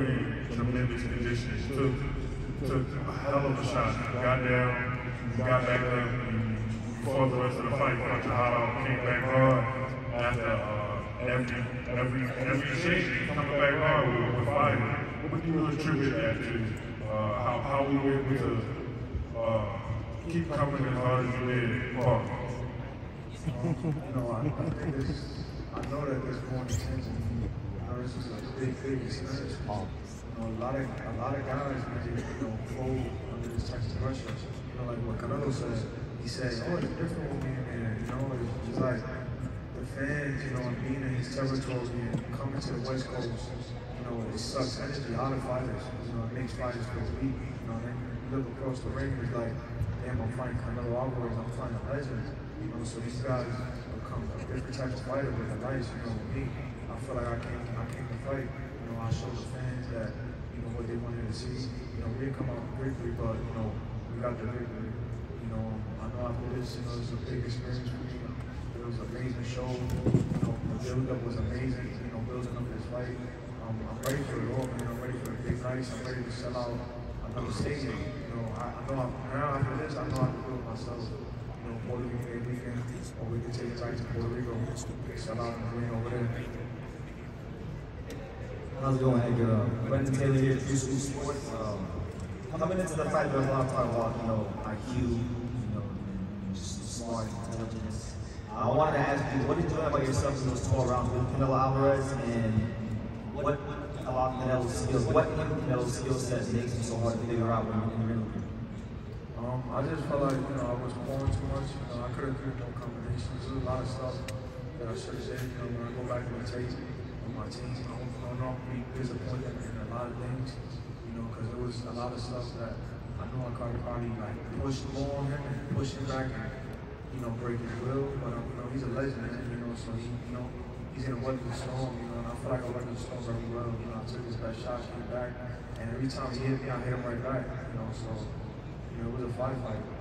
in tremendous conditions, took, took a hell of a shot, got down, got back up, and fought the rest of the fight, fought your heart out, came back hard after uh, every, every, every shake, coming back hard with, with fire. What would you attribute that to? Uh, how, how we were able to uh, keep coming as hard as you did, Paul? you know, I, I think this, I know that there's more intention. This is a big, big experience. You know, a lot of, a lot of guys, man, you know, fold under this type of pressure. You know, like what Canelo said, he said, oh, it's different with me, man. You know, it's just like the fans, you know, and being in his territory and coming to the West Coast, you know, it sucks energy out of fighters. You know, it makes fighters feel weak. You know, then you look across the ring, it's like, damn, I'm fighting Canelo Alvarez, I'm fighting a legend. You know, so these guys a different type of fighter with a nice, you know, me. I feel like I came, I came to fight. You know, I showed the fans that, you know, what they wanted to see. You know, we didn't come out victory, but, you know, we got the victory. You know, I know after this, you know, it's a big experience for me. It was an amazing show. You know, the build-up was amazing, you know, building up this fight. Um, I'm ready for it all, man. I'm ready for the big nights. I'm ready to sell out another stadium. You know, I, I know I'm, now after this, I know I can do it myself. You know, Puerto Rico Day weekend, or we can take it back to Puerto Rico, sell out in the ring over there. How's it going, Edgar? Uh, Brendan Taylor here, School Sports. Um, coming into the fight, there's a lot of talk about, you know, IQ, you know, and just smart, intelligence. I wanted to ask you, what did you learn about yourself in those 12 rounds with Canelo Alvarez, and what about Canelo's skills? What in Canelo's skill set makes him so hard to figure out when you're in the ring? Um, I just felt like, you know, I was pouring too much. You know, I could have done more combinations. There's a lot of stuff that I should have said. You know, when I go back to the tape with my team, I don't, I don't know be disappointed in a lot of things, you know, because there was a lot of stuff that I know I could probably like push more on him and push him back and, you know, break his will. But, um, you know, he's a legend, man, you know, so he, you know, he's to weather the storm, you know, and I feel like I weathered the storm very well. You know, I took his best shots, came back, and every time he hit me, I hit him right back, you know, so, it was a fight fight.